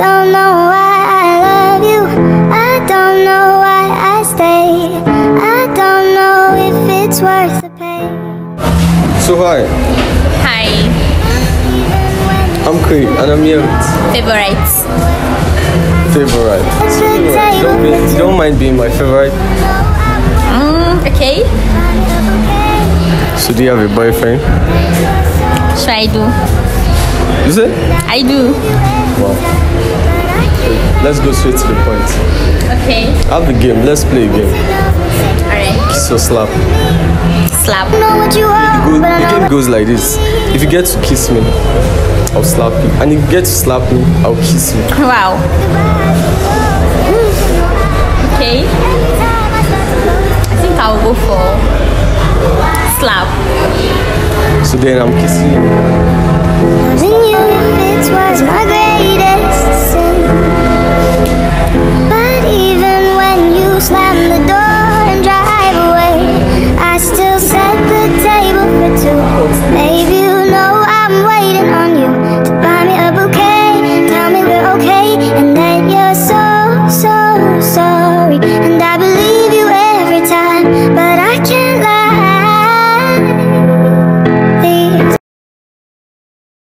don't know why I love you. I don't know why I stay. I don't know if it's worth the pain. So hi, Hi, I'm Kri and I'm here with favorites. favorite. Favorite, don't, be, don't mind being my favorite. Mm, okay, So do you have a boyfriend? so I do. You say? I do. Wow. Let's go straight to the point. Okay, Have the game. Let's play a game. alright. Kiss or slap. Slap. know what you are, Go, but I the game goes like this. If you get to kiss me, I'll slap you. And if you get to slap me, I'll kiss you. Wow. Okay, I think I'll go for slap. So then I'm kissing you.